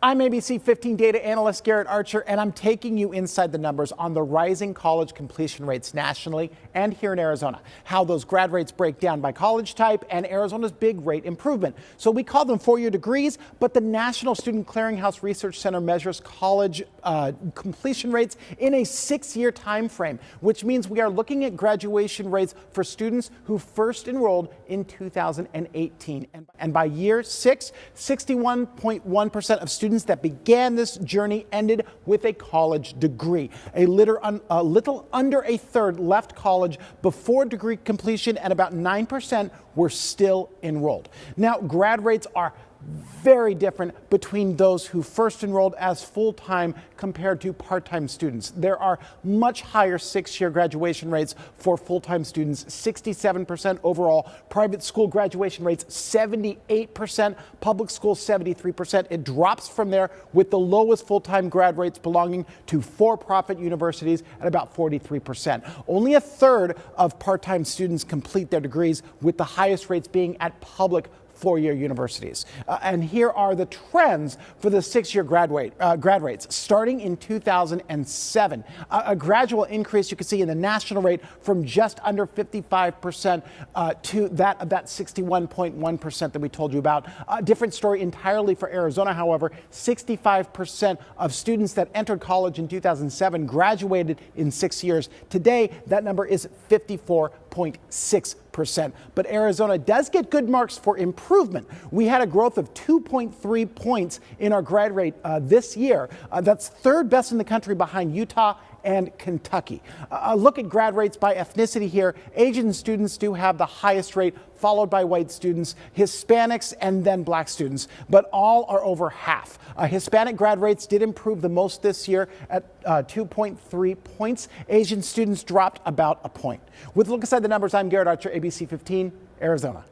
I'm ABC 15 data analyst Garrett Archer, and I'm taking you inside the numbers on the rising college completion rates nationally and here in Arizona. How those grad rates break down by college type and Arizona's big rate improvement. So we call them four year degrees, but the National Student Clearinghouse Research Center measures college uh, completion rates in a six year time frame, which means we are looking at graduation rates for students who first enrolled in 2018. And by year six, 61.1% of students students that began this journey ended with a college degree. A little, a little under a third left college before degree completion, and about 9% were still enrolled. Now, grad rates are very different between those who first enrolled as full time compared to part time students. There are much higher six year graduation rates for full time students 67% overall, private school graduation rates 78%, public school 73%. It drops from there with the lowest full time grad rates belonging to for profit universities at about 43%. Only a third of part time students complete their degrees, with the highest rates being at public four year universities. Uh, and here are the trends for the six year graduate, uh, grad rates starting in 2007. A, a, gradual increase you can see in the national rate from just under 55% uh, to that of that 61.1% that we told you about. A different story entirely for Arizona, however. 65% of students that entered college in 2007 graduated in six years. Today, that number is 54 0.6%. But Arizona does get good marks for improvement. We had a growth of 2.3 points in our grad rate uh, this year. Uh, that's third best in the country behind Utah and Kentucky. A look at grad rates by ethnicity here. Asian students do have the highest rate, followed by white students, Hispanics, and then black students, but all are over half. Uh, Hispanic grad rates did improve the most this year at uh, 2.3 points. Asian students dropped about a point. With look at inside the numbers, I'm Garrett Archer, ABC 15, Arizona.